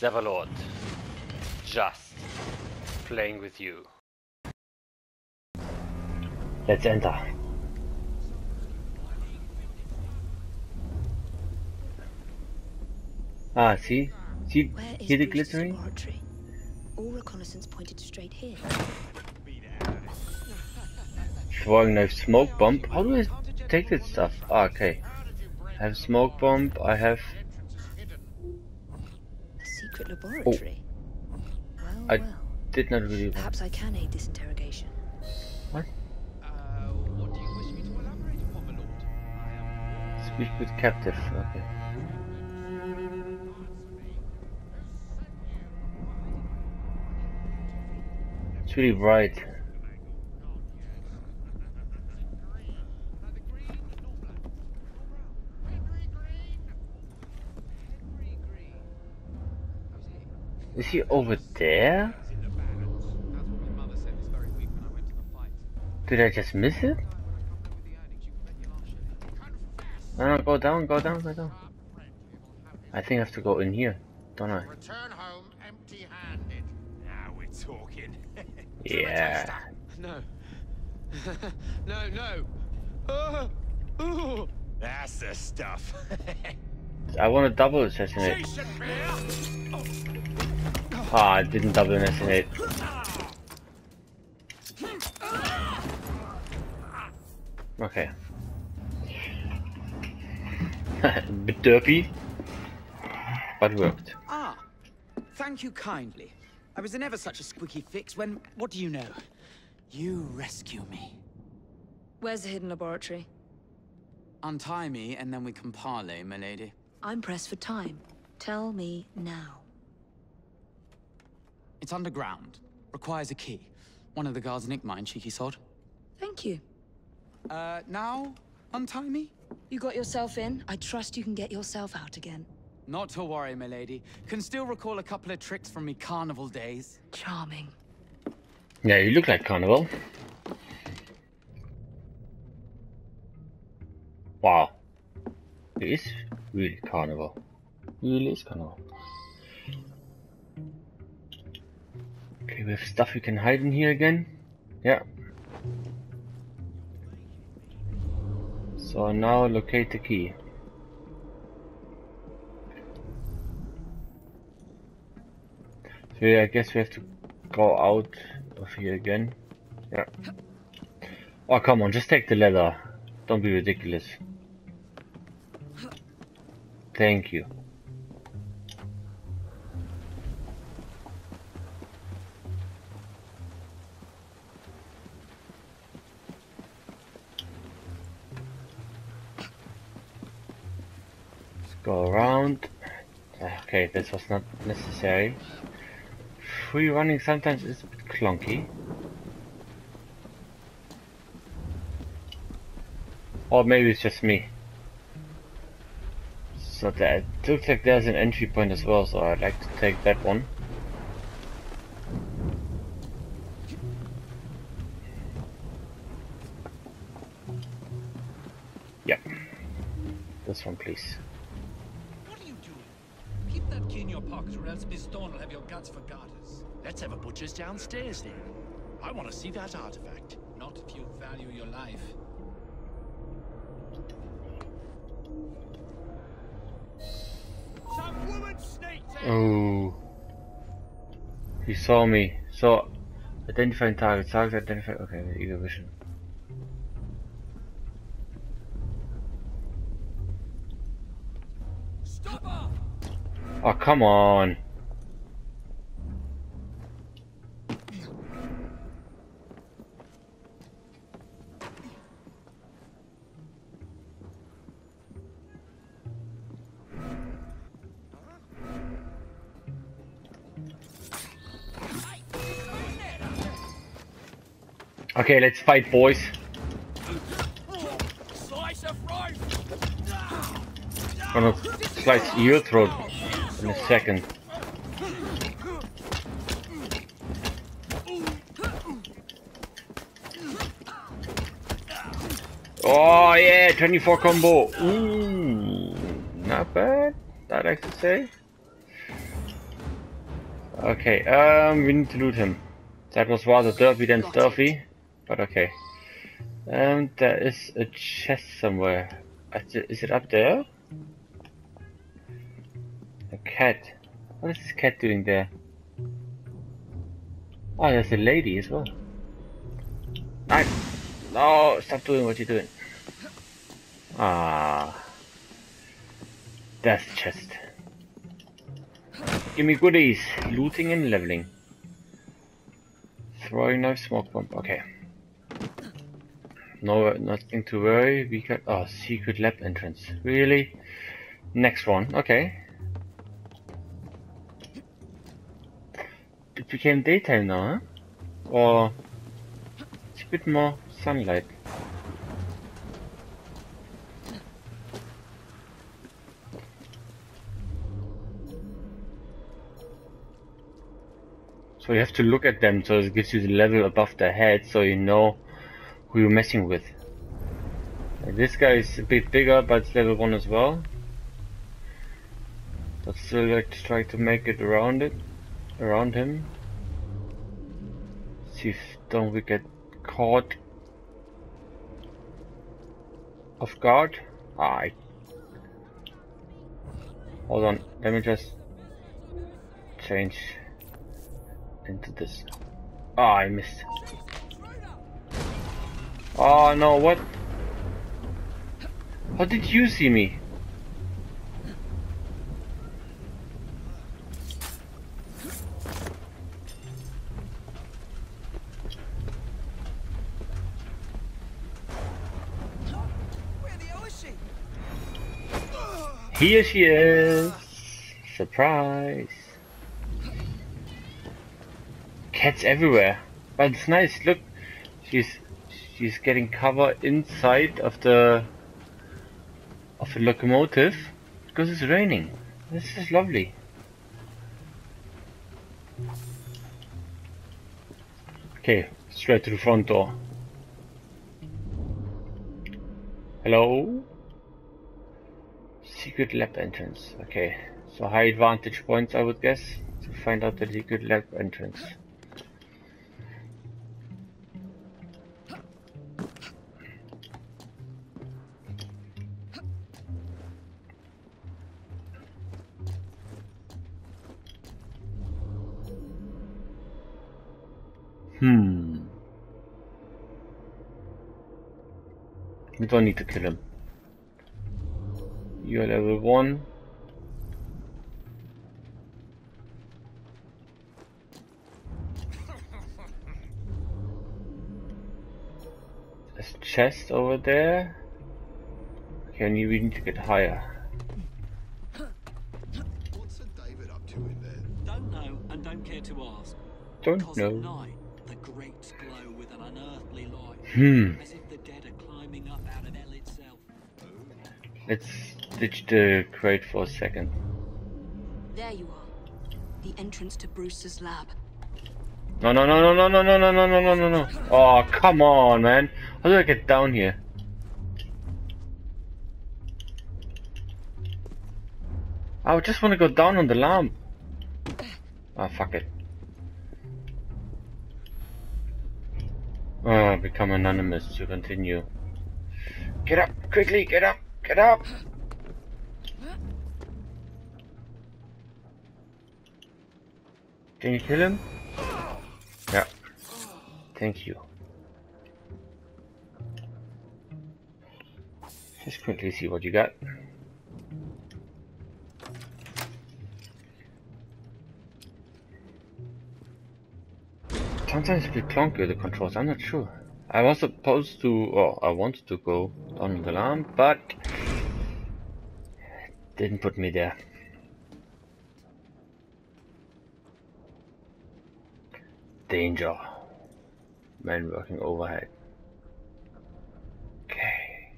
Sebalord. Just playing with you. Let's enter. Ah, see? See, Where is see the glittering? All reconnaissance pointed straight here. Throwing knife smoke bomb. How do I take this stuff? Ah, okay. I have smoke bomb, I have... A secret laboratory. Well, Oh. I- well. Did not believe really... Perhaps I can aid this interrogation. Uh, what do you wish me to elaborate upon, my lord? I am Speak with captive, okay. It's really bright. Henry Green. How's he? Is he over there? He's in the barracks. That's what my mother said this very week when I went he over there? Did I just miss it? I come with the earnings, you can bet your last shilling. No, no, go down, go down, go down. I think I have to go in here, don't I? Return home empty-handed. Now we're talking. Yeah. No. no, uh, no. Oh, oh. That's the stuff. I want to double assassinate. Jason Beer! Ah, I didn't double assassinate. Okay. Bit derpy, but worked. Ah, thank you kindly. I was in ever such a squeaky fix when, what do you know? You rescue me. Where's the hidden laboratory? Untie me, and then we can parley, my lady. I'm pressed for time. Tell me now. It's underground. Requires a key. One of the guards nicked mine, cheeky sod. Thank you. Uh, now, untie me? You got yourself in. I trust you can get yourself out again. Not to worry, my lady. Can still recall a couple of tricks from me carnival days. Charming. Yeah, you look like Carnival. Wow. It is really Carnival. Really is Carnival. Okay, we have stuff we can hide in here again. Yeah. So now locate the key. So yeah, I guess we have to go out of here again. Yeah. Oh come on, just take the leather. Don't be ridiculous. Thank you. Go around. Okay, this was not necessary. Free running sometimes is a bit clunky. Or maybe it's just me. So that it looks like there's an entry point as well, so I'd like to take that one. Yep. This one, please. Key in your pocket or else Miss Dawn will have your guts for garters. Let's have a butcher's downstairs then. I want to see that artifact. Not if you value your life. Some woman sneaked in! Oh. He saw me. So, identifying target. Target identify. Okay, eagle vision. Stop her! Oh, come on. Okay, let's fight, boys. Gonna slice your throat in a second. Oh yeah, 24 combo. Ooh, not bad. I'd like to say. Okay, um, we need to loot him. That was rather derpy than stealthy, but okay. Um, there is a chest somewhere. Is it up there? A cat. What is this cat doing there? Oh, there's a lady as well. I no, stop doing what you're doing. Ah, that's chest. Give me goodies. Looting and leveling. Throwing knife, smoke bomb. Okay. No, nothing to worry. We got oh secret lab entrance. Really? Next one. Okay. Became daytime now, huh? Or it's a bit more sunlight. So you have to look at them so it gives you the level above their head so you know who you're messing with. This guy is a bit bigger but it's level 1 as well. But still like to try to make it around it around him. Don't we get caught off guard. I Hold on, let me just change into this. Ah, I missed. Oh no, what? How did you see me? Where the hell is she? Here she is! Surprise! Cats everywhere. But it's nice, look. She's she's getting cover inside of the of the locomotive because it's raining. This is lovely. Okay, straight to the front door. Hello? Secret lab entrance. Okay, so high advantage points I would guess to find out the secret lab entrance. Hmm. We don't need to kill him. You're level 1. There's a chest over there. Okay, and you we need to get higher. What's Sir David up to in there? Don't know and don't care to ask. Don't Because know. night, the grates glow with an unearthly light, Hmm. as if the dead are climbing up out of hell itself. Let's ditch the crate for a second. There you are. The entrance to Brewster's lab. No, no, no, no, no, no, no, no, no, no, no, no, no. Oh, come on, man. How do I get down here? I just want to go down on the lamp. Ah, fuck it. Oh, become anonymous to continue. Get up, quickly, get up, get up. Can you kill him? Yeah. Thank you. Just quickly see what you got. Sometimes it's a bit clunky with the controls, I'm not sure. I was supposed to, or I wanted to go down the alarm, but didn't put me there. Danger. Men working overhead. Okay.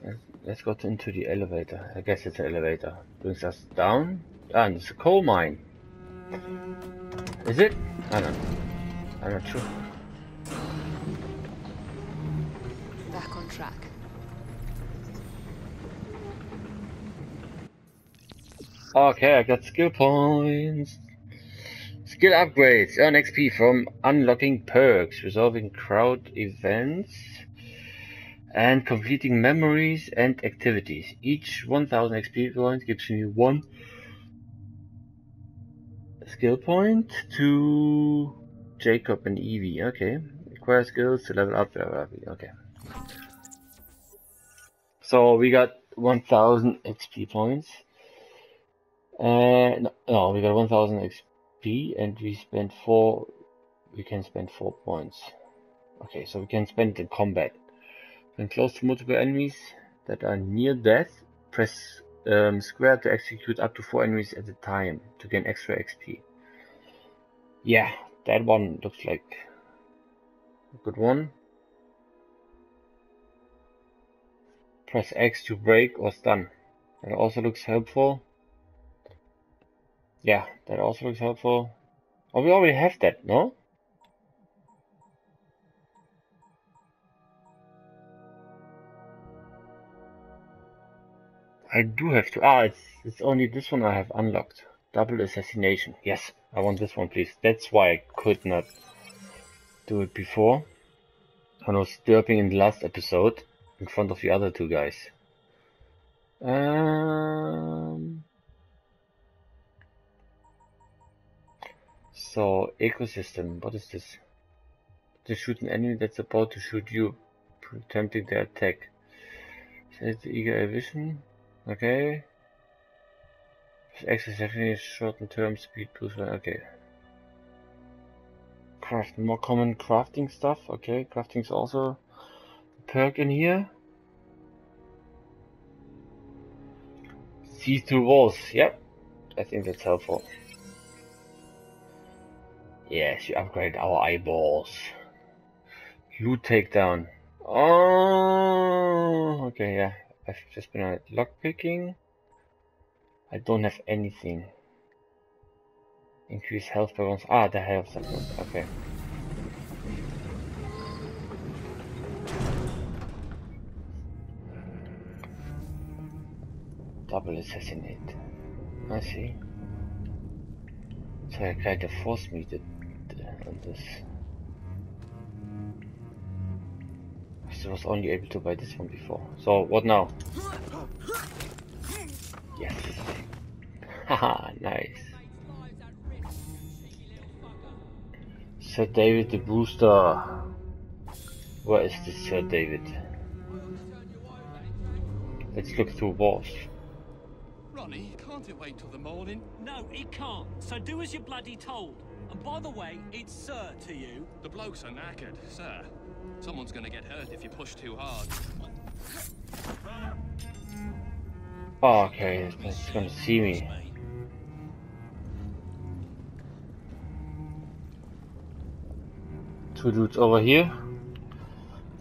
So let's go into the elevator. I guess it's an elevator. Brings us down. Ah, and it's a coal mine. Is it? I don't know. I'm not sure. Back on track. Okay, I got skill points. Skill upgrades. Earn XP from unlocking perks, resolving crowd events, and completing memories and activities. Each 1000 XP points gives me one skill point to Jacob and Evie. Okay. Acquire skills to level up. Okay. So we got 1000 XP points. Uh, no, no, we got 1000 XP and we spent 4, we can spend 4 points. Okay, so we can spend in combat. When close to multiple enemies that are near death, press um, square to execute up to 4 enemies at a time to gain extra XP. Yeah, that one looks like a good one. Press X to break or stun. That also looks helpful. Yeah, that also looks helpful. Oh, we already have that, no? I do have to. Ah, it's it's only this one I have unlocked. Double assassination. Yes, I want this one, please. That's why I could not do it before. I was derping in the last episode in front of the other two guys. Um. So, ecosystem, what is this? To shoot an enemy that's about to shoot you, attempting their attack. Set eagle vision. Okay. Access definitely shorten term speed boost. Okay. Craft more common crafting stuff. Okay, crafting is also a perk in here. See through walls. Yep, I think that's helpful. Yes, you upgrade our eyeballs. Loot takedown. Oh, okay, yeah. I've just been at lockpicking. I don't have anything. Increase health once. Ah, the health supplement. Okay. Double assassinate. I see. So I kind of forced me to on this. I was only able to buy this one before. So what now? Yes. Haha, nice. Sir David the Brewster. Where is this Sir David? Let's look through walls. Ronnie, can't it wait till the morning? No, it can't. So do as you're bloody told. And by the way, it's sir to you. The blokes are knackered, sir. Someone's gonna get hurt if you push too hard. Oh, okay, it's gonna see me. Two dudes over here.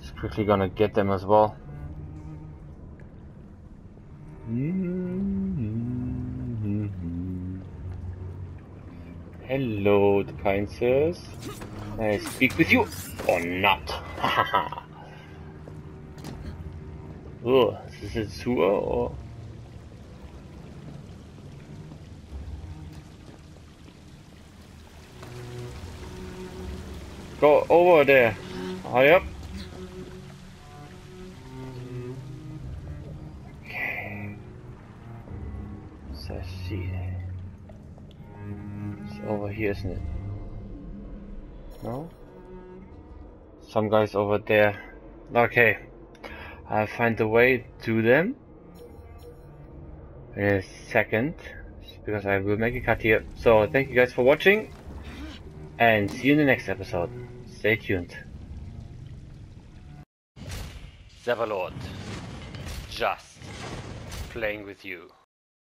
Just quickly gonna get them as well. Hello, the kind sirs. I speak with you or not? oh, is this a sewer or? Go over there. Hurry up. Over here, isn't it? No? Some guys over there. Okay. I'll find a way to them. In a second. Because I will make a cut here. So thank you guys for watching. And see you in the next episode. Stay tuned. Sebalord. Just playing with you.